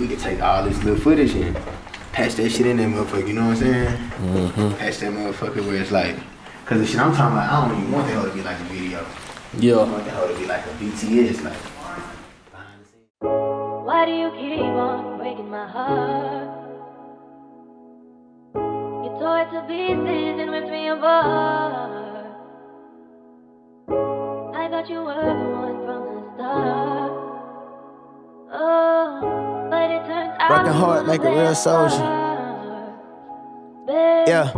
we could take all this little footage and patch that shit in that motherfucker. You know what I'm saying? Mm-hmm. Patch that motherfucker where it's like, cause the shit I'm talking about, I don't even want that hoe to be like a video. Yeah. I Yeah. want that hoe to be like a BTS, like. behind the scenes. Why do you keep on breaking my heart? You tore it to pieces and ripped me apart. I thought you were the one from the start. But it Broken heart make a real soldier. Yeah.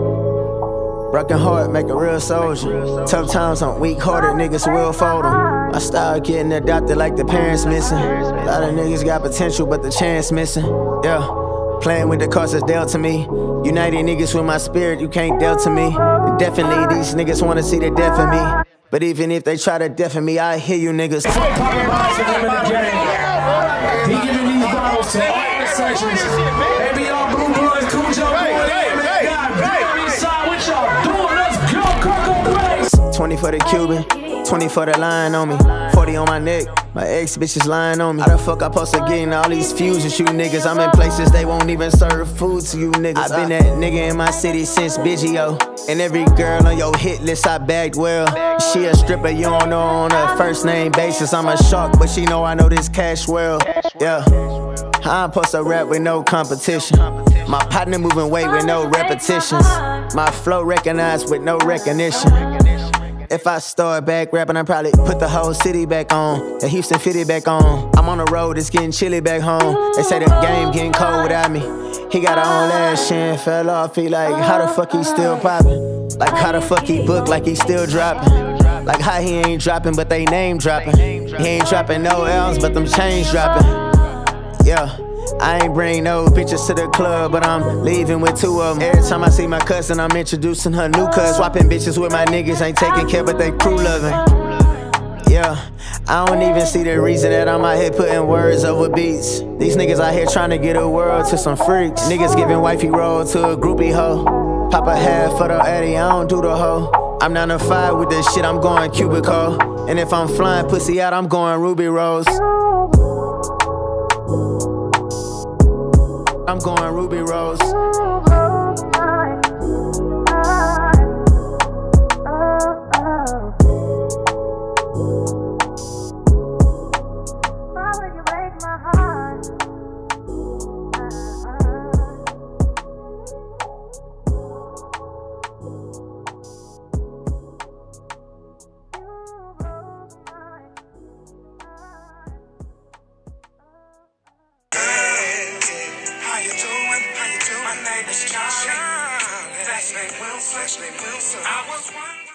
Broken heart make a real soldier. Tough times on weak hearted niggas will fold 'em. I started getting adopted like the parents missing. A lot of niggas got potential, but the chance missing. Yeah. Playing with the cards that's dealt to me. United niggas with my spirit, you can't dealt to me. Definitely, these niggas wanna see the death of me. But even if they try to deafen me, I hear you niggas. Popping bottles with him in the game. He giving these bottles to all the sections. Baby, y'all blue bloods, Cujo, hey, hey, hey, God damn, inside what y'all doing? Let's go, Coco Blaze. 20 for the Cuban, 20 for the line on me, 40 on my neck. My ex bitches lying on me. How the fuck I supposed to get in all these feuds with you niggas? I'm in places they won't even serve food to you niggas. i been that nigga in my city since Biggio. And every girl on your hit list I bagged well. She a stripper, you don't know on a first name basis. I'm a shark, but she know I know this cash well. Yeah. I'm supposed to rap with no competition. My partner moving weight with no repetitions. My flow recognized with no recognition. If I start back rapping, I probably put the whole city back on. The Houston Fitty back on. I'm on the road, it's getting chilly back home. They say the game getting cold without me. He got a own last chin, fell off. He like, how the fuck he still popping? Like, how the fuck he book like he still dropping? Like, how he ain't dropping, but they name dropping. He ain't dropping no L's, but them chains dropping. Yeah. I ain't bring no bitches to the club, but I'm leaving with two of them. Every time I see my cousin, I'm introducing her new cuz. Swapping bitches with my niggas, ain't taking care, but they crew loving. Yeah, I don't even see the reason that I'm out here putting words over beats. These niggas out here trying to get a world to some freaks. Niggas giving wifey roll to a groupie hoe. Pop a half for the Eddie, I don't do the hoe. I'm down to five with this shit, I'm going cubicle. And if I'm flying pussy out, I'm going Ruby Rose. I'm going Ruby Rose. Why Doing? My name is Charlie. Fast name Wilson. I was wondering.